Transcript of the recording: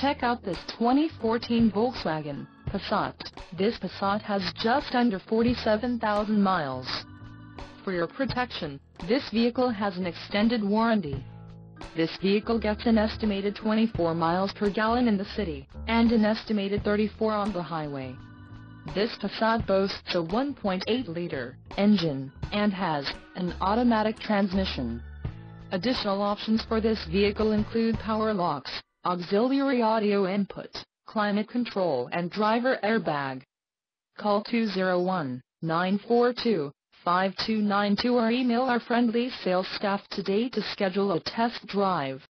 Check out this 2014 Volkswagen Passat. This Passat has just under 47,000 miles. For your protection, this vehicle has an extended warranty. This vehicle gets an estimated 24 miles per gallon in the city, and an estimated 34 on the highway. This Passat boasts a 1.8-liter engine, and has an automatic transmission. Additional options for this vehicle include power locks, auxiliary audio input, climate control and driver airbag. Call 201-942-5292 or email our friendly sales staff today to schedule a test drive.